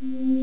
Mm-hmm.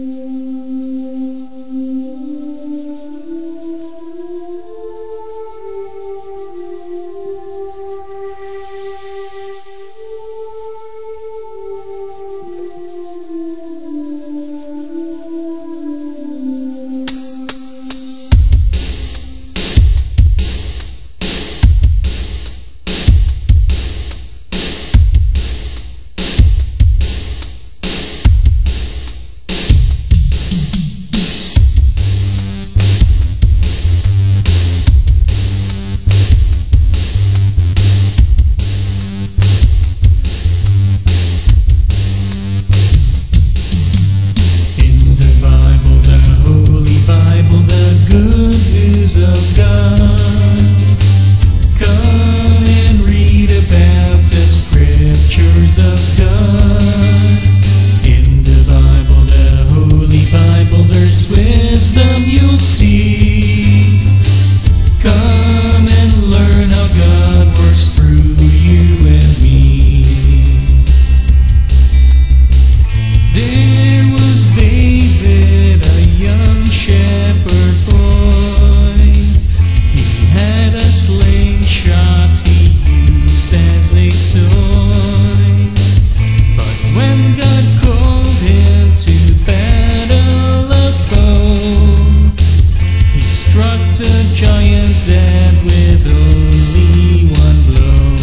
dead with only one blow.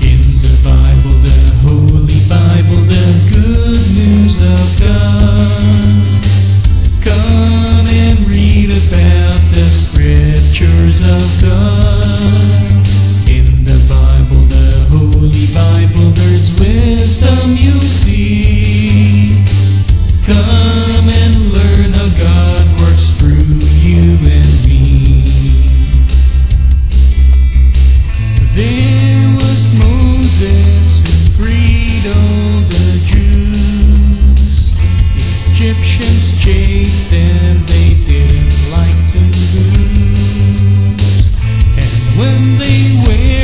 In the Bible, the Holy Bible, the good news of God. Come and read about the scriptures of God. anywhere.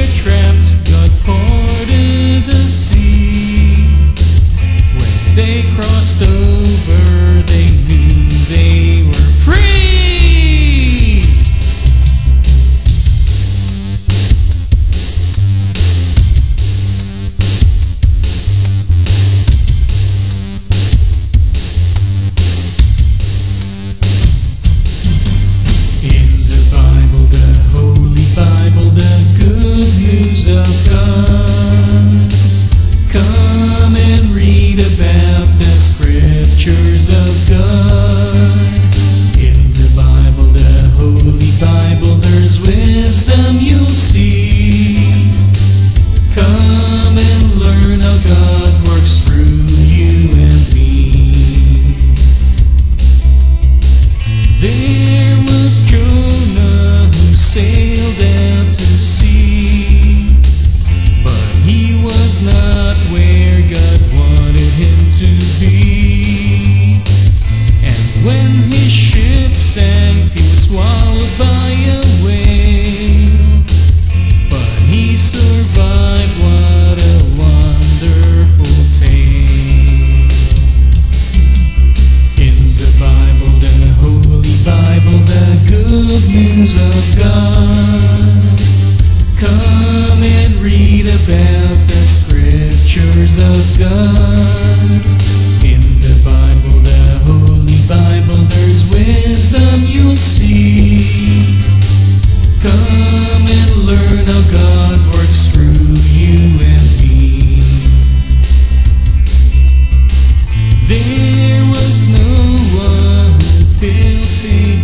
done. Come and read about the scriptures of God. And when his ship sank, he was swallowed by a whale. But he survived, what a wonderful tale. In the Bible, the Holy Bible, the good news of God. Come and read about the scriptures of God.